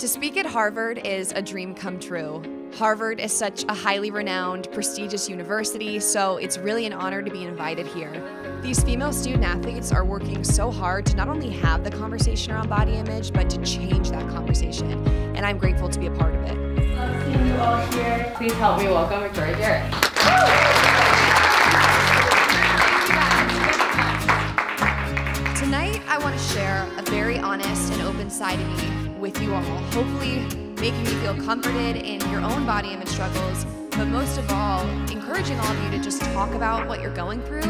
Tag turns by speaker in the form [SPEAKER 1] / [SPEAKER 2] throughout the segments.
[SPEAKER 1] To speak at Harvard is a dream come true. Harvard is such a highly renowned, prestigious university, so it's really an honor to be invited here. These female student athletes are working so hard to not only have the conversation around body image, but to change that conversation, and I'm grateful to be a part of it.
[SPEAKER 2] Love seeing you all here.
[SPEAKER 3] Please help me welcome Victoria
[SPEAKER 1] Garrick. Want to share a very honest and open side of me with you all, hopefully making you feel comforted in your own body image struggles, but most of all, encouraging all of you to just talk about what you're going through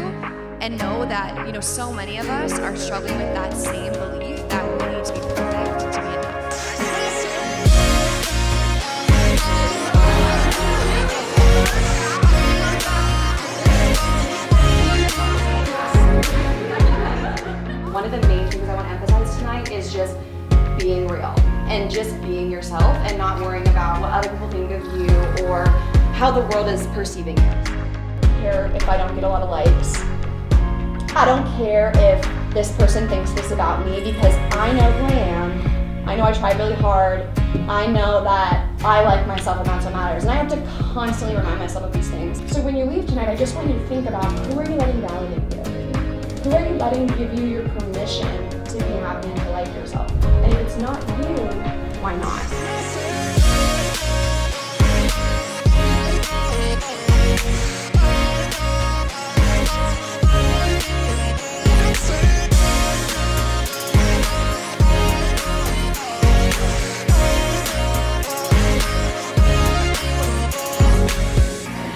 [SPEAKER 1] and know that, you know, so many of us are struggling with that same belief that we need to be
[SPEAKER 3] is just being real and just being yourself and not worrying about what other people think of you or how the world is perceiving you.
[SPEAKER 2] I don't care if I don't get a lot of likes. I don't care if this person thinks this about me because I know who I am. I know I try really hard. I know that I like myself and that's what matters. And I have to constantly remind myself of these things. So when you leave tonight, I just want you to think about who are you letting validate you? Who are you letting give you your permission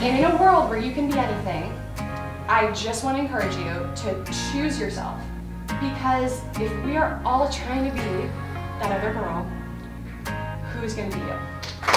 [SPEAKER 3] And in a world where you can be anything, I just want to encourage you to choose yourself. Because if we are all trying to be that other girl, who's going to be you?